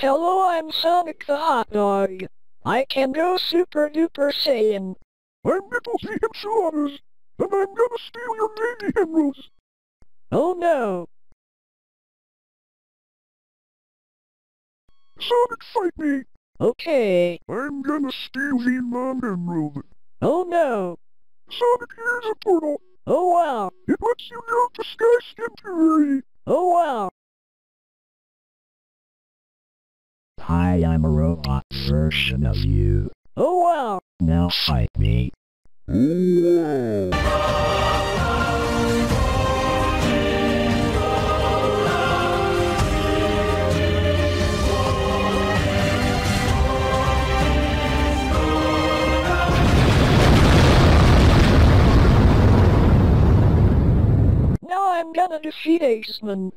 Hello, I'm Sonic the Hot Dog. I can go super duper saiyan. I'm Nipples the Enchiladas, and I'm gonna steal your baby emeralds. Oh no. Sonic, fight me. Okay. I'm gonna steal the non emerald. Oh no. Sonic, here's a portal. Oh wow. It lets you go to Sky Sanctuary. Oh wow. Hi, I'm a robot version of you. Oh wow. Now fight me. Now I'm gonna defeat Aceman.